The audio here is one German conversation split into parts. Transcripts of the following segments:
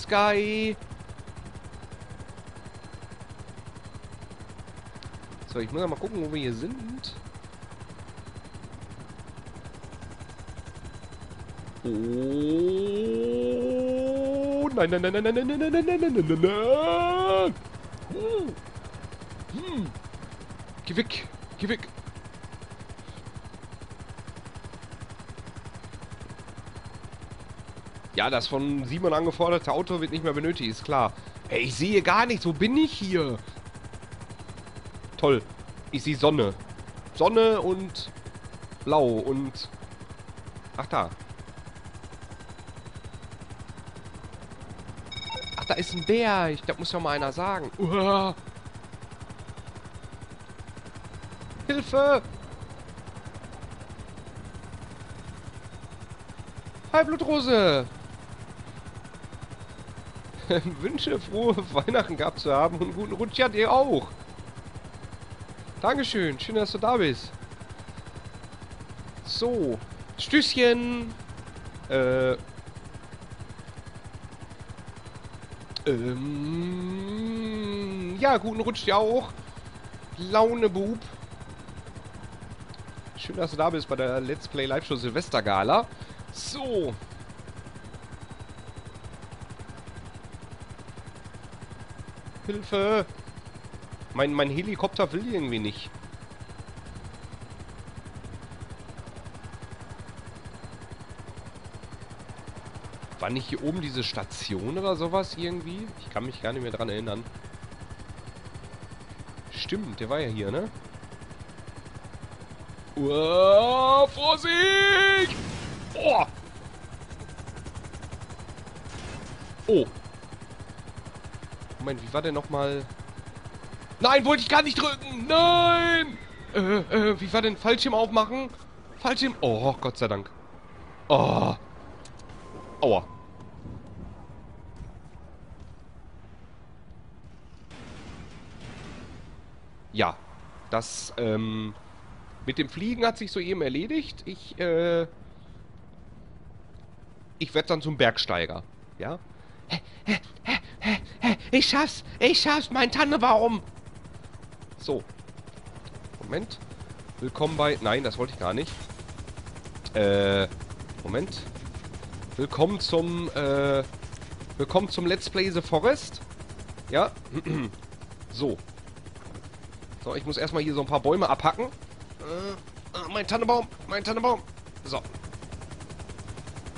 Sky. So, ich muss ja mal gucken, wo wir hier sind. Oh, nein, nein, nein, nein, nein, nein, nein, nein, nein, nein, nein, nein, nein, nein. Hm. Hm. Geh weg, geh weg. Ja, das von Simon angeforderte Auto wird nicht mehr benötigt, ist klar. Ey, ich sehe gar nichts. Wo bin ich hier? Toll. Ich sehe Sonne. Sonne und blau und... Ach, da. Ach, da ist ein Bär. Ich, das muss ja mal einer sagen. Uah. Hilfe! Halbblutrose! Wünsche frohe Weihnachten gehabt zu haben und guten Rutsch. Ja, dir auch. Dankeschön. Schön, dass du da bist. So. Stößchen. Äh. Ähm. Ja, guten Rutsch dir auch. Launebub. Schön, dass du da bist bei der Let's Play Live Show Silvester Gala. So. Hilfe! Mein, mein Helikopter will irgendwie nicht. War nicht hier oben diese Station oder sowas irgendwie? Ich kann mich gar nicht mehr dran erinnern. Stimmt, der war ja hier, ne? Uah, Vorsicht! Oh! Oh! Moment, wie war der nochmal? Nein, wollte ich gar nicht drücken! Nein! Äh, äh, wie war denn Fallschirm aufmachen? Fallschirm... Oh, Gott sei Dank. Oh. Aua. Ja. Das, ähm... Mit dem Fliegen hat sich soeben erledigt. Ich, äh... Ich werde dann zum Bergsteiger. Ja? Ich schaff's! Ich schaff's! Mein Tannebaum! So. Moment. Willkommen bei... Nein, das wollte ich gar nicht. Äh... Moment. Willkommen zum, äh... Willkommen zum Let's Play The Forest. Ja. so. So, ich muss erstmal hier so ein paar Bäume abhacken. Äh, ah, mein Tannenbaum! Mein Tannenbaum! So.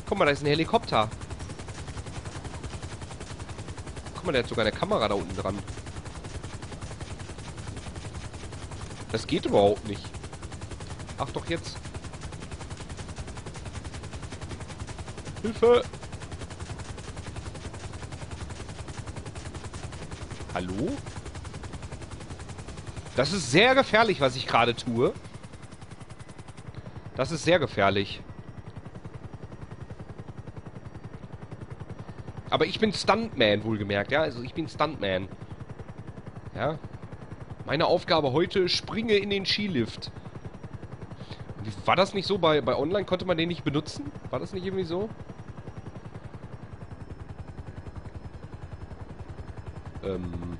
Guck mal, da ist ein Helikopter. Guck mal, der hat sogar eine Kamera da unten dran. Das geht überhaupt nicht. Ach doch jetzt. Hilfe! Hallo? Das ist sehr gefährlich, was ich gerade tue. Das ist sehr gefährlich. Aber ich bin Stuntman, wohlgemerkt, ja. Also ich bin Stuntman. Ja. Meine Aufgabe heute, springe in den Skilift. War das nicht so? Bei, bei Online konnte man den nicht benutzen? War das nicht irgendwie so? Ähm...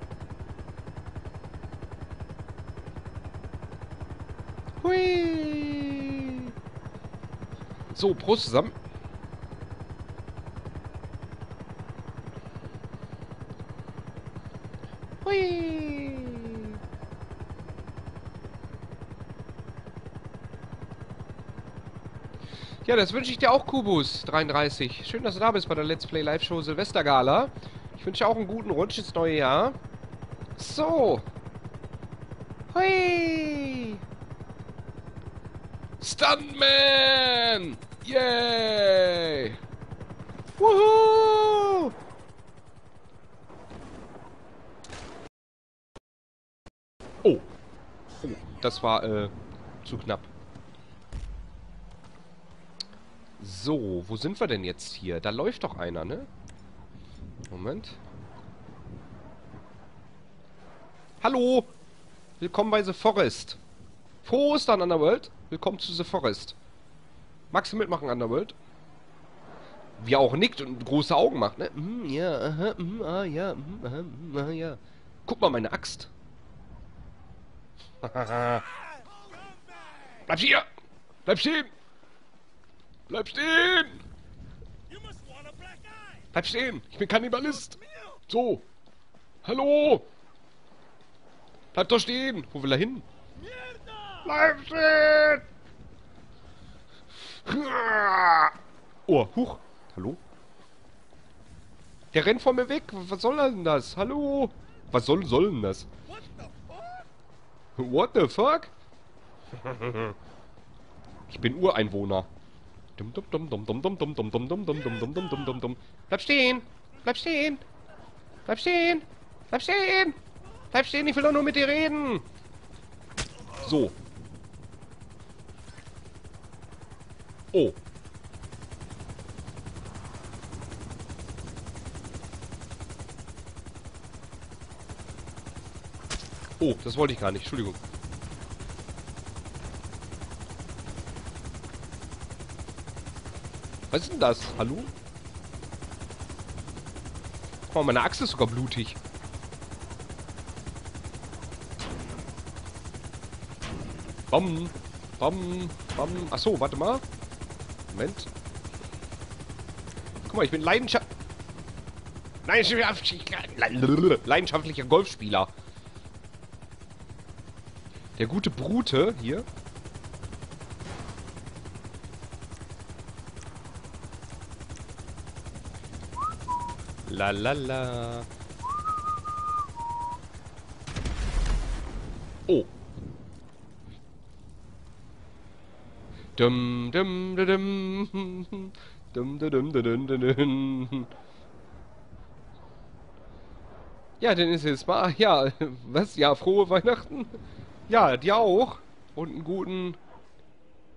Hui! So, Prost zusammen. Ja, das wünsche ich dir auch, Kubus33. Schön, dass du da bist bei der Let's Play Live Show Silvestergala. Ich wünsche auch einen guten Rutsch ins neue Jahr. So. Hui! Stuntman! Yay! Woohoo! Oh. Oh, das war, äh, zu knapp. So, wo sind wir denn jetzt hier? Da läuft doch einer, ne? Moment. Hallo! Willkommen bei The Forest. Frohes dann, Underworld. Willkommen zu The Forest. Magst du mitmachen, Underworld? Wie er auch nickt und große Augen macht, ne? Mhm, ja, aha, mhm, ah, ja, mhm, aha, mhm, ah, ja. Guck mal, meine Axt. Bleib hier! Bleib stehen! Bleib stehen! Bleib stehen! Ich bin Kannibalist! So! Hallo! Bleib doch stehen! Wo will er hin? Bleib stehen! Oh, huch! Hallo? Der rennt vor mir weg! Was soll denn das? Hallo? Was soll, soll denn das? What the fuck? Ich bin Ureinwohner. Bleib stehen! Bleib stehen! Bleib stehen! Bleib stehen! Bleib stehen, ich will doch nur mit dir reden! So. Oh. Oh, das wollte ich gar nicht. Entschuldigung. Was ist denn das? Hallo? Guck mal, meine Axt ist sogar blutig. Bam, bam, bam. Achso, warte mal. Moment. Guck mal, ich bin Leidenschaft... Leidenschaftlicher Golfspieler. Der gute Brute hier. La la la. Oh. Dum dum dum dum. Dum dum dum dum dum. Ja, dann ist jetzt mal. Ja, was? Ja, frohe Weihnachten. Ja, dir auch. Und einen guten.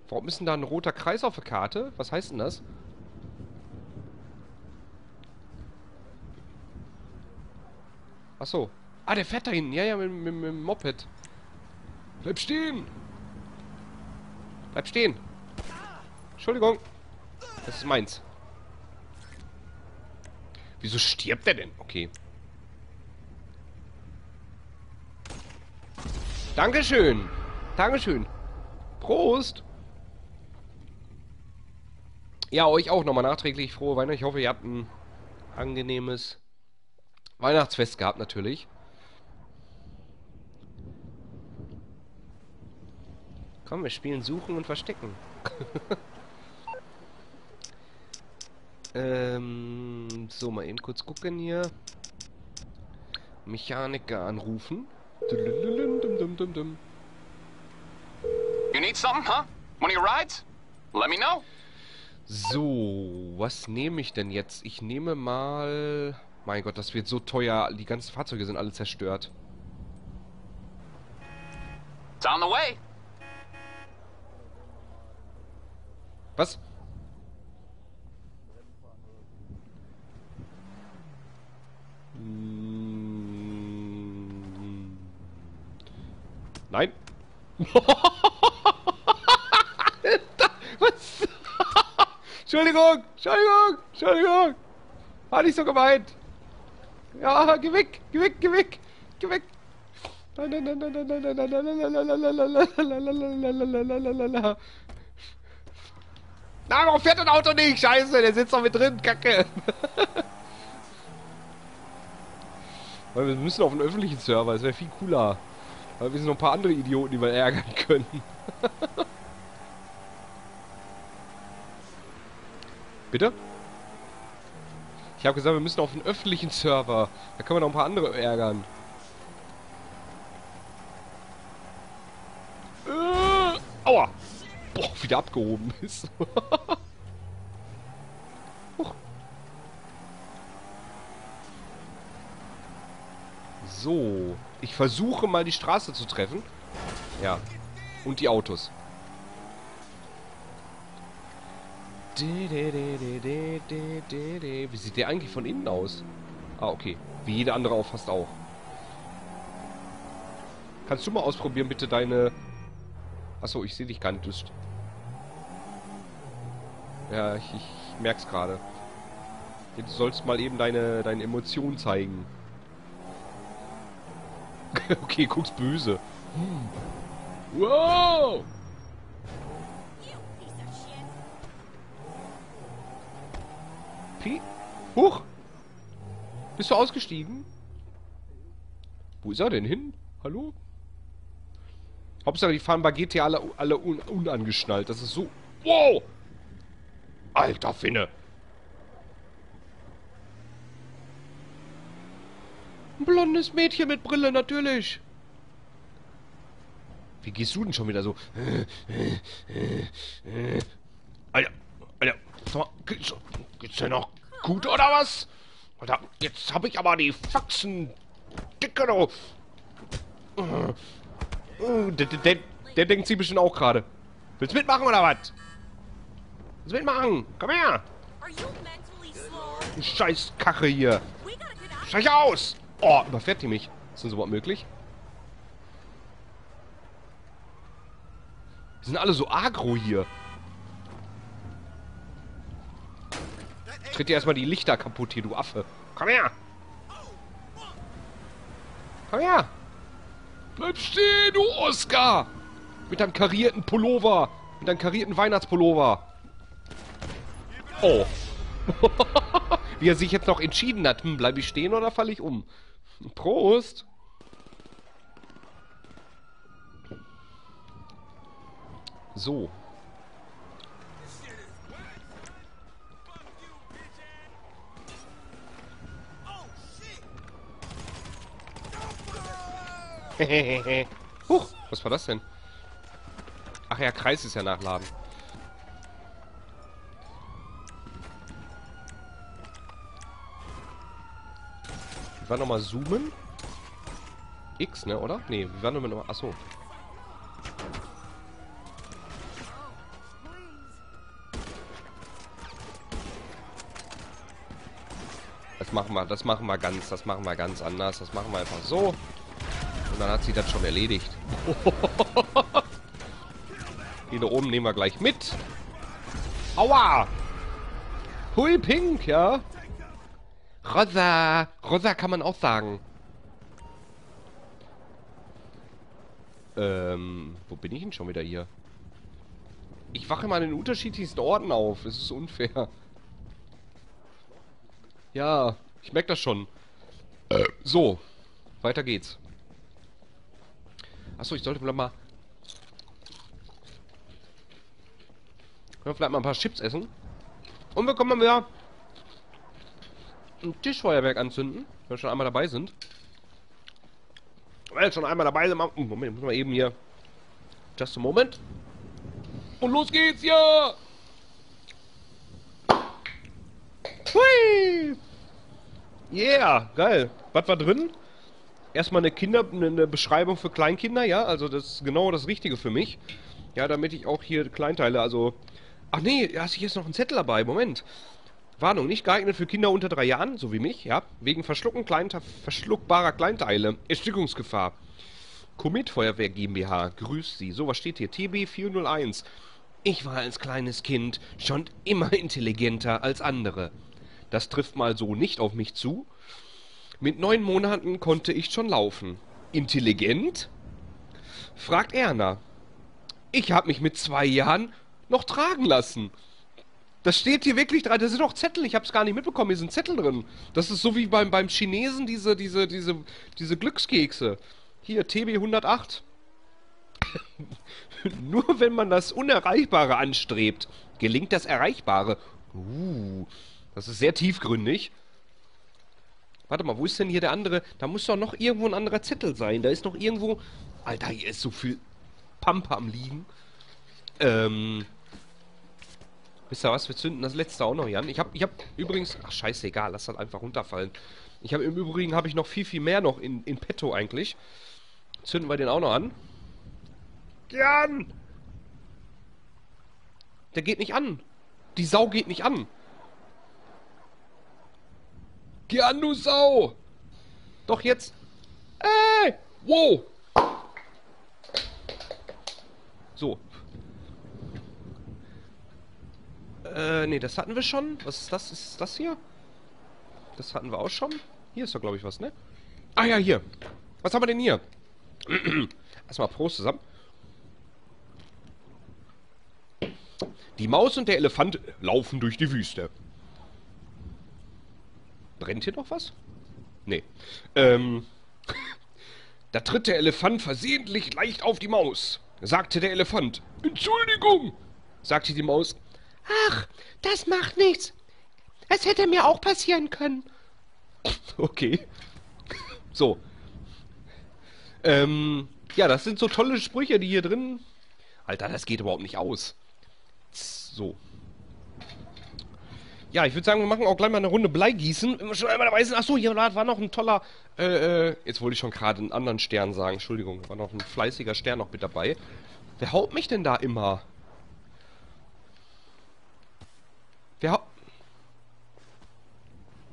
Warum ist denn da ein roter Kreis auf der Karte? Was heißt denn das? Ach so. Ah, der fährt da hinten. Ja, ja, mit, mit, mit dem Moped. Bleib stehen! Bleib stehen! Entschuldigung. Das ist meins. Wieso stirbt der denn? Okay. Dankeschön. Dankeschön. Prost. Ja, euch auch nochmal nachträglich frohe Weihnachten. Ich hoffe, ihr habt ein angenehmes Weihnachtsfest gehabt, natürlich. Komm, wir spielen Suchen und Verstecken. ähm, so, mal eben kurz gucken hier. Mechaniker anrufen. You need something, huh? One of your rides? Let me know. So, was nehme ich denn jetzt? Ich nehme mal... Mein Gott, das wird so teuer. Die ganzen Fahrzeuge sind alle zerstört. It's on the way. Was? Nein. Was? Entschuldigung, Entschuldigung, Entschuldigung. War nicht so gemeint. Ja, geh weg, geh weg, geh weg, geh weg. Na, warum fährt das Auto nicht? Scheiße, der sitzt doch mit drin, Kacke. Weil wir müssen auf einen öffentlichen Server, das wäre viel cooler. Weil wir sind noch ein paar andere Idioten, die wir ärgern können. Bitte? Ich habe gesagt, wir müssen auf einen öffentlichen Server. Da können wir noch ein paar andere ärgern. Äh, aua! Boah, wieder abgehoben ist. So. Ich versuche mal die Straße zu treffen. Ja. Und die Autos. Wie sieht der eigentlich von innen aus? Ah, okay. Wie jeder andere auch fast auch. Kannst du mal ausprobieren, bitte deine... Achso, ich sehe dich gar nicht. Du Ja, ich, ich merk's gerade. Jetzt sollst mal eben deine, deine Emotionen zeigen. okay, guck's böse. Hm. Wow! Huch! Bist du ausgestiegen? Wo ist er denn hin? Hallo? Hauptsache, die fahren bei GTA alle, alle un unangeschnallt. Das ist so... Wow! Alter Finne! Ein blondes Mädchen mit Brille, natürlich. Wie gehst du denn schon wieder so? Alter, Alter, geht's, geht's dir noch gut oder was? Alter, jetzt hab ich aber die Faxen dicke du. Der, der, der denkt sie bestimmt auch gerade. Willst du mitmachen oder was? Willst du mitmachen? Komm her! Scheiß Kache hier. Steig aus! Oh, überfährt die mich? Ist das überhaupt möglich? Die sind alle so agro hier. Tritt dir erstmal die Lichter kaputt hier, du Affe. Komm her! Komm her! Bleib stehen, du Oscar! Mit deinem karierten Pullover. Mit deinem karierten Weihnachtspullover. Oh. Wie er sich jetzt noch entschieden hat. Hm, bleib ich stehen oder falle ich um? Prost! So. Huch, was war das denn? Ach ja, Kreis ist ja nachladen. Wir waren nochmal zoomen. X, ne, oder? Ne, wir waren nochmal... Achso. Das machen wir, das machen wir ganz, das machen wir ganz anders. Das machen wir einfach so. Und dann hat sie das schon erledigt. Die da oben nehmen wir gleich mit. Aua! Hui pink, ja? Rosa. Rosa kann man auch sagen. Ähm, wo bin ich denn schon wieder hier? Ich wache mal in den unterschiedlichsten Orten auf. Es ist unfair. Ja, ich merke das schon. Äh, so, weiter geht's. Achso, ich sollte vielleicht mal... Vielleicht mal ein paar Chips essen. Und wir kommen mal wieder ein Tischfeuerwerk anzünden, wenn wir schon einmal dabei sind. Wenn wir schon einmal dabei sind, Moment, muss mal eben hier. Just a moment. Und los geht's, ja! Hui! Yeah, geil. Was war drin? Erstmal eine Kinder, eine Beschreibung für Kleinkinder, ja, also das ist genau das Richtige für mich. Ja, damit ich auch hier Kleinteile, also... Ach nee, da du jetzt noch einen Zettel dabei, Moment. Warnung, nicht geeignet für Kinder unter drei Jahren, so wie mich, ja, wegen Verschlucken Kleinte verschluckbarer Kleinteile. Erstickungsgefahr. Komet Feuerwehr GmbH, grüßt Sie. So, was steht hier? TB 401. Ich war als kleines Kind schon immer intelligenter als andere. Das trifft mal so nicht auf mich zu. Mit neun Monaten konnte ich schon laufen. Intelligent? Fragt Erna. Ich habe mich mit zwei Jahren noch tragen lassen. Das steht hier wirklich dran. Da sind auch Zettel. Ich habe es gar nicht mitbekommen. Hier sind Zettel drin. Das ist so wie beim, beim Chinesen diese, diese, diese, diese Glückskekse. Hier, TB 108. Nur wenn man das Unerreichbare anstrebt, gelingt das Erreichbare. Uh, das ist sehr tiefgründig. Warte mal, wo ist denn hier der andere? Da muss doch noch irgendwo ein anderer Zettel sein. Da ist noch irgendwo... Alter, hier ist so viel Pampe am liegen. Ähm... Wisst ihr was? Wir zünden das letzte auch noch hier an. Ich habe ich hab übrigens... Ach, scheißegal. Lass das einfach runterfallen. Ich habe im Übrigen habe ich noch viel, viel mehr noch in, in petto eigentlich. Zünden wir den auch noch an. Geh an! Der geht nicht an. Die Sau geht nicht an. Geh an, du Sau! Doch jetzt. Ey! Wow! So, Äh, nee, das hatten wir schon. Was ist das? Ist das hier? Das hatten wir auch schon. Hier ist doch, glaube ich, was, ne? Ah ja, hier. Was haben wir denn hier? Erstmal Prost zusammen. Die Maus und der Elefant laufen durch die Wüste. Brennt hier noch was? Nee. Ähm. Da tritt der Elefant versehentlich leicht auf die Maus, sagte der Elefant. Entschuldigung, sagte die Maus. Ach, das macht nichts. Es hätte mir auch passieren können. Okay. So. Ähm, ja, das sind so tolle Sprüche, die hier drin... Alter, das geht überhaupt nicht aus. So. Ja, ich würde sagen, wir machen auch gleich mal eine Runde Bleigießen. Wenn wir schon einmal dabei sind. Achso, hier war noch ein toller... Äh, äh, jetzt wollte ich schon gerade einen anderen Stern sagen. Entschuldigung, war noch ein fleißiger Stern noch mit dabei. Wer haut mich denn da immer? Wer haut...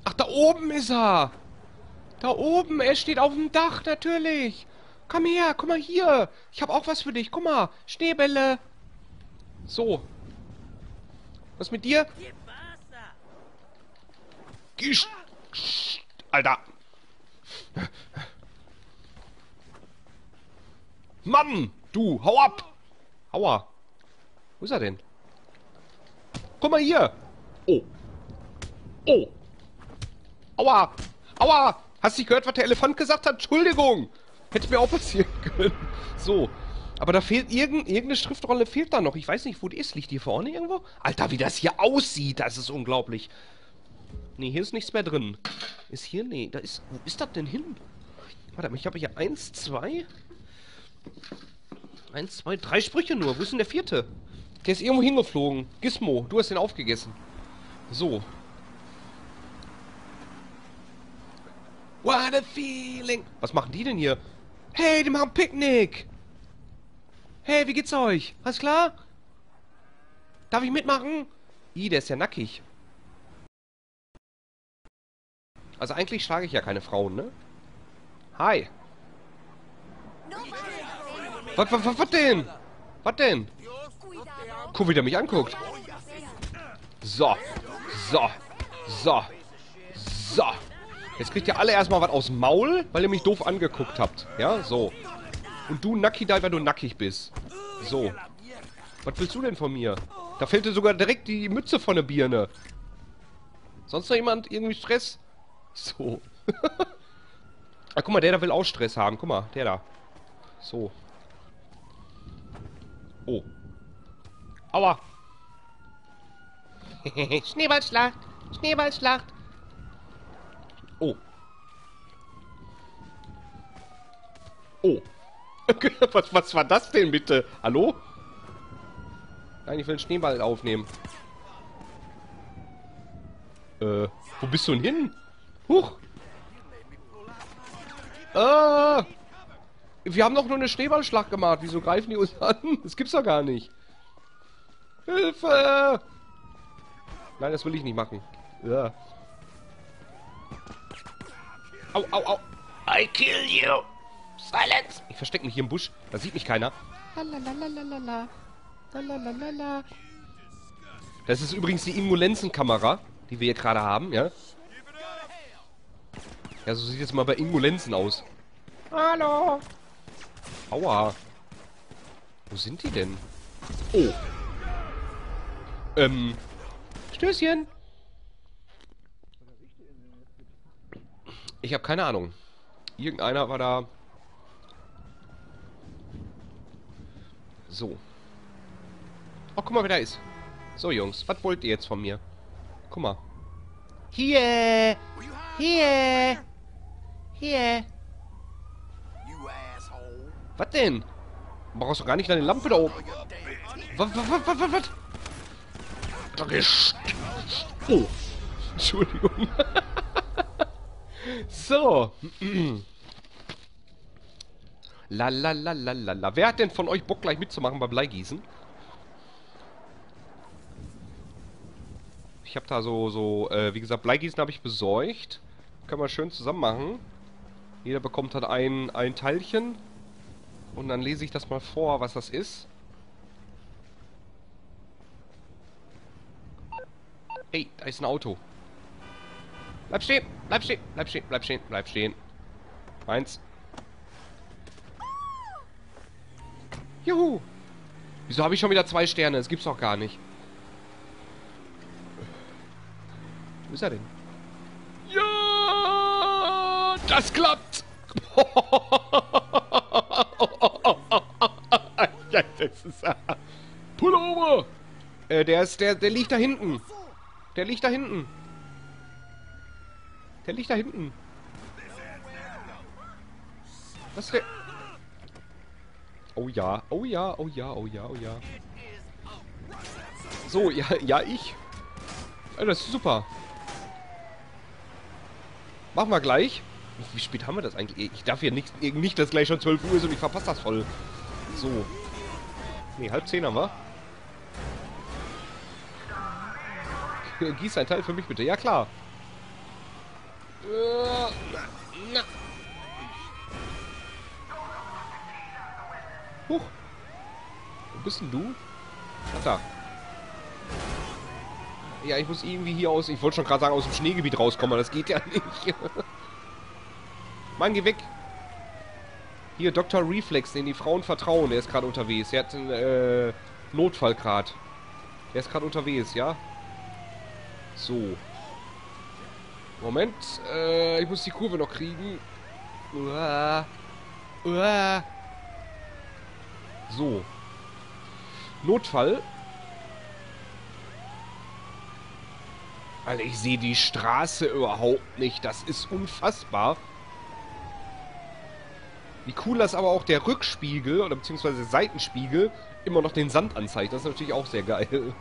Ach, da oben ist er! Da oben, er steht auf dem Dach, natürlich! Komm her, guck mal hier! Ich habe auch was für dich, guck mal! Schneebälle! So. Was mit dir? Alter! Mann! Du, hau ab! Aua! Wo ist er denn? Guck mal hier! Oh! Oh! Aua! Aua! Hast du nicht gehört, was der Elefant gesagt hat? Entschuldigung! Hätte mir auch passieren können. So. Aber da fehlt irgend, irgendeine Schriftrolle fehlt da noch. Ich weiß nicht, wo die ist. Liegt die vorne irgendwo? Alter, wie das hier aussieht. Das ist unglaublich. Nee, hier ist nichts mehr drin. Ist hier? Nee, da ist... Wo ist das denn hin? Warte mal, ich habe hier eins, zwei... Eins, zwei, drei Sprüche nur. Wo ist denn der vierte? Der ist irgendwo hingeflogen. Gizmo, du hast den aufgegessen. So. What a feeling. Was machen die denn hier? Hey, die machen Picknick. Hey, wie geht's euch? Alles klar? Darf ich mitmachen? Ih, der ist ja nackig. Also eigentlich schlage ich ja keine Frauen, ne? Hi. Was, was, was, was denn? Was denn? Guck, wie der mich anguckt. So. So. So. So. Jetzt kriegt ihr alle erstmal was aus Maul, weil ihr mich doof angeguckt habt. Ja, so. Und du Nucky da, weil du nackig bist. So. Was willst du denn von mir? Da fällt dir sogar direkt die Mütze von der Birne. Sonst noch jemand irgendwie Stress? So. ah, guck mal, der da will auch Stress haben. Guck mal, der da. So. Oh. Aua. Schneeballschlacht. Schneeballschlacht. Oh. Oh. was, was war das denn bitte? Hallo? Nein, ich will einen Schneeball aufnehmen. Äh, wo bist du denn hin? Huch. Äh. Wir haben doch nur eine Schneeballschlacht gemacht. Wieso greifen die uns an? Das gibt's doch gar nicht. Hilfe! Nein, das will ich nicht machen. Ja. Au, au, au. I kill you. Silence. Ich verstecke mich hier im Busch. Da sieht mich keiner. Lalalala. Lalalala. Das ist übrigens die Ingulenzen-Kamera, die wir hier gerade haben, ja? Ja, so sieht es mal bei Ingulenzen aus. Hallo. Aua. Wo sind die denn? Oh. Ähm. Stößchen. Ich habe keine Ahnung. Irgendeiner war da. So. Oh, guck mal, wer da ist. So, Jungs, was wollt ihr jetzt von mir? Guck mal. Hier. Hier. Hier. Was denn? Du brauchst doch gar nicht deine Lampe da oben. Was, was, was, was, was, was? Da ist... Oh. Entschuldigung. so. la la la la la la. Wer hat denn von euch Bock gleich mitzumachen bei Bleigießen? Ich habe da so, so, äh, wie gesagt, Bleigießen habe ich besorgt. Können wir schön zusammen machen. Jeder bekommt halt ein, ein Teilchen. Und dann lese ich das mal vor, was das ist. Ey, da ist ein Auto. Bleib stehen, bleib stehen, bleib stehen, bleib stehen, bleib stehen. Eins. Juhu. Wieso habe ich schon wieder zwei Sterne? Das gibt's doch gar nicht. Wo ist er denn? Das klappt. ja, das ist... Pullover. Äh, der ist, der, der liegt da hinten. Der liegt da hinten. Der liegt da hinten. Was ist der? Oh ja, oh ja, oh ja, oh ja, oh ja. So, ja, ja, ich. Ja, das ist super. Machen wir gleich. Wie spät haben wir das eigentlich? Ich darf hier nicht, nicht, dass gleich schon 12 Uhr ist und ich verpasse das voll. So. Ne, halb zehn haben wir. Gieß ein Teil für mich bitte. Ja, klar. Na. Huch. Wo bist denn du? Ach, da. Ja, ich muss irgendwie hier aus... Ich wollte schon gerade sagen, aus dem Schneegebiet rauskommen, aber das geht ja nicht. Mann, geh weg. Hier, Dr. Reflex, den die Frauen vertrauen. Der ist gerade unterwegs. Der hat einen äh, Notfall gerade. Der ist gerade unterwegs, ja? So. Moment. Äh, ich muss die Kurve noch kriegen. Uah. Uah. So. Notfall. Alter, ich sehe die Straße überhaupt nicht. Das ist unfassbar. Wie cool das aber auch der Rückspiegel oder beziehungsweise Seitenspiegel immer noch den Sand anzeigt. Das ist natürlich auch sehr geil.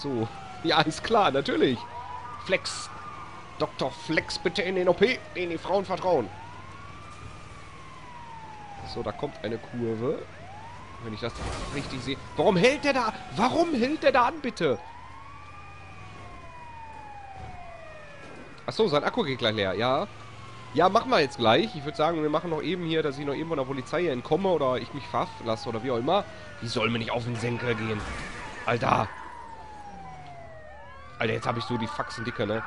so. Ja, ist klar, natürlich. Flex. Dr. Flex bitte in den OP, den die Frauen vertrauen. So, da kommt eine Kurve. Wenn ich das richtig sehe. Warum hält der da? Warum hält der da an, bitte? Achso, sein Akku geht gleich leer, ja. Ja, machen wir jetzt gleich. Ich würde sagen, wir machen noch eben hier, dass ich noch eben von der Polizei entkomme oder ich mich verhaften lasse oder wie auch immer. Die soll mir nicht auf den Senkel gehen. Alter. Alter, jetzt habe ich so die Faxen dicke, ne?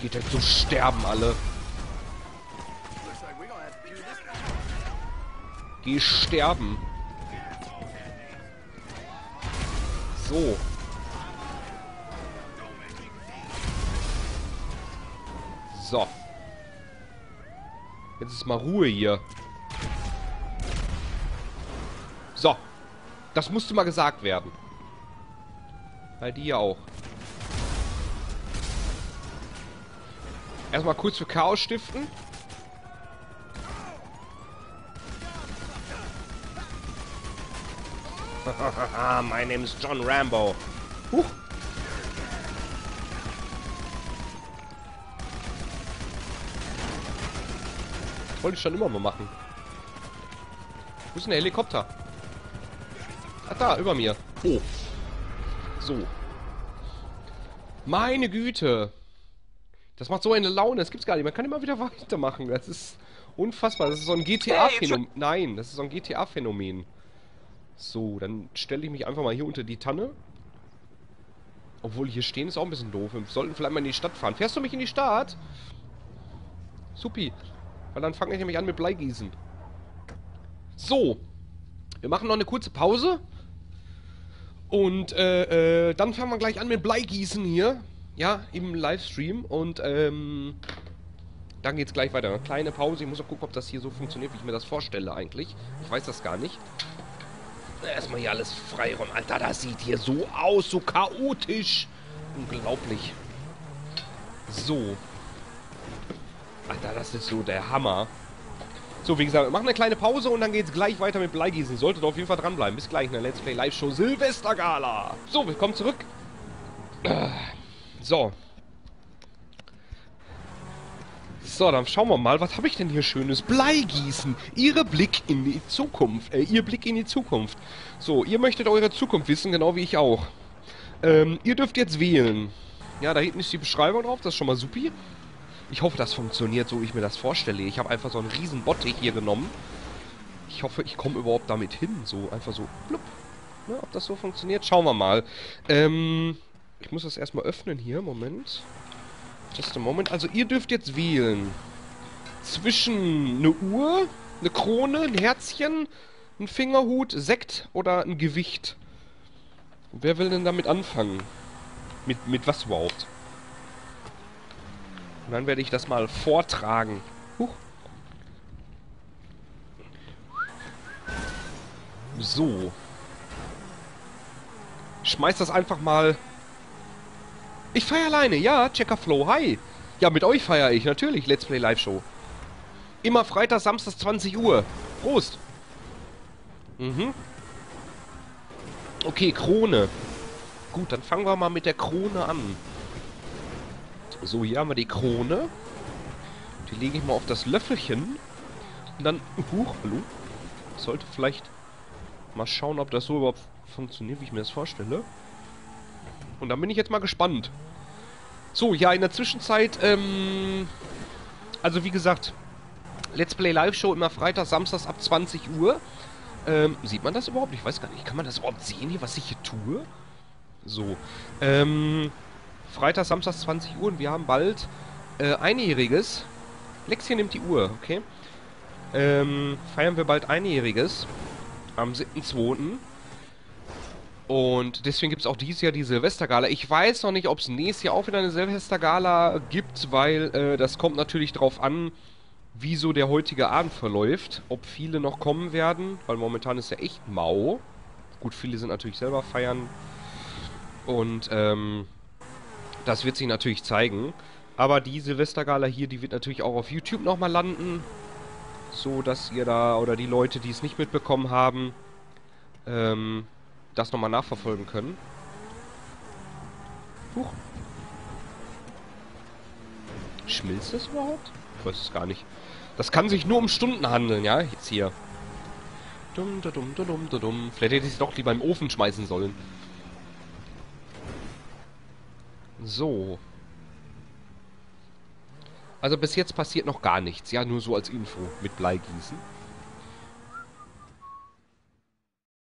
Geht jetzt so sterben alle. Geh sterben. So. So. Jetzt ist mal Ruhe hier. So. Das musste mal gesagt werden. Bei dir auch. Erstmal kurz für Chaos stiften. My name is John Rambo. Huch. Wollte ich schon immer mal machen. Wo ist denn der Helikopter? Ach da, über mir. Oh. So. Meine Güte. Das macht so eine Laune, das gibt's gar nicht. Man kann immer wieder weitermachen. Das ist unfassbar. Das ist so ein GTA-Phänomen. Nein, das ist so ein GTA-Phänomen. So, dann stelle ich mich einfach mal hier unter die Tanne. Obwohl, hier stehen ist auch ein bisschen doof. Wir sollten vielleicht mal in die Stadt fahren. Fährst du mich in die Stadt? Supi. Weil dann fange ich nämlich an mit Bleigießen. So. Wir machen noch eine kurze Pause. Und äh, äh, dann fangen wir gleich an mit Bleigießen hier. Ja, im Livestream. Und ähm, dann geht's gleich weiter. Eine kleine Pause. Ich muss auch gucken, ob das hier so funktioniert, wie ich mir das vorstelle eigentlich. Ich weiß das gar nicht. Erstmal hier alles freiräumen. Alter, das sieht hier so aus, so chaotisch. Unglaublich. So. Alter, das ist so der Hammer. So, wie gesagt, wir machen eine kleine Pause und dann geht's gleich weiter mit Bleigießen. Solltet auf jeden Fall dranbleiben. Bis gleich in der Let's Play Live Show Silvestergala. So, willkommen zurück. So. So, dann schauen wir mal, was habe ich denn hier schönes? Bleigießen. Ihre Blick in die Zukunft. Äh, ihr Blick in die Zukunft. So, ihr möchtet eure Zukunft wissen, genau wie ich auch. Ähm, ihr dürft jetzt wählen. Ja, da hinten ist die Beschreibung drauf, das ist schon mal supi. Ich hoffe, das funktioniert so, wie ich mir das vorstelle. Ich habe einfach so einen riesen Bottich hier genommen. Ich hoffe, ich komme überhaupt damit hin. So, einfach so, blub. Ne, ob das so funktioniert, schauen wir mal. Ähm, ich muss das erstmal öffnen hier. Moment. Just a moment. Also ihr dürft jetzt wählen. Zwischen eine Uhr, eine Krone, ein Herzchen, ein Fingerhut, Sekt oder ein Gewicht. Wer will denn damit anfangen? Mit, mit was überhaupt? Und dann werde ich das mal vortragen. Huch. So. Schmeiß das einfach mal. Ich feiere alleine, ja, Checker Flow, hi. Ja, mit euch feiere ich, natürlich, Let's Play Live Show. Immer Freitag, Samstag, 20 Uhr. Prost. Mhm. Okay, Krone. Gut, dann fangen wir mal mit der Krone an. So, hier haben wir die Krone. Die lege ich mal auf das Löffelchen. Und dann... Huch, hallo. Sollte vielleicht mal schauen, ob das so überhaupt funktioniert, wie ich mir das vorstelle. Und dann bin ich jetzt mal gespannt. So, ja, in der Zwischenzeit, ähm... Also, wie gesagt, Let's Play Live Show immer Freitag, Samstags ab 20 Uhr. Ähm, sieht man das überhaupt? Ich weiß gar nicht. Kann man das überhaupt sehen hier, was ich hier tue? So. Ähm, Freitag, Samstag 20 Uhr und wir haben bald äh, Einjähriges. Lexi nimmt die Uhr, okay. Ähm, feiern wir bald Einjähriges. Am 7.2. Und deswegen gibt es auch dieses Jahr die Silvestergala. Ich weiß noch nicht, ob es nächstes Jahr auch wieder eine Silvestergala gibt, weil äh, das kommt natürlich drauf an, wie so der heutige Abend verläuft. Ob viele noch kommen werden, weil momentan ist ja echt mau. Gut, viele sind natürlich selber feiern. Und ähm, das wird sich natürlich zeigen. Aber die Silvestergala hier, die wird natürlich auch auf YouTube nochmal landen. So, dass ihr da, oder die Leute, die es nicht mitbekommen haben, ähm, das nochmal nachverfolgen können. Huch. Schmilzt das überhaupt? Ich weiß es gar nicht. Das kann sich nur um Stunden handeln, ja? Jetzt hier. Dumm, dumm, dumm, dumm, dumm, dumm. Vielleicht hätte ich es doch lieber im Ofen schmeißen sollen. So. Also bis jetzt passiert noch gar nichts. Ja, nur so als Info mit Bleigießen.